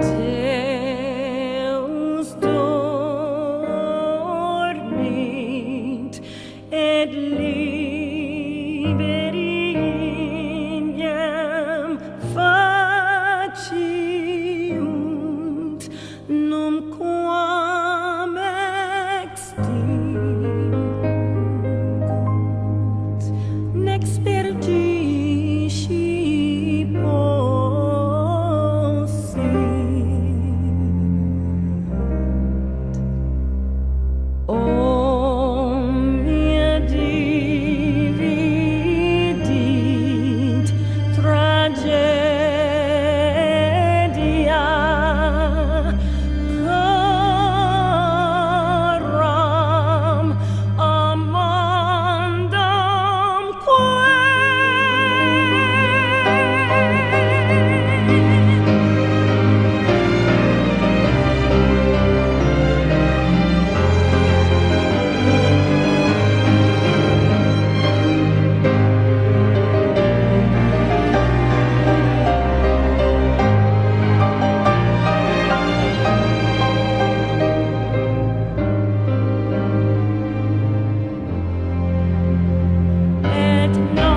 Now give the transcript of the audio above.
Till No.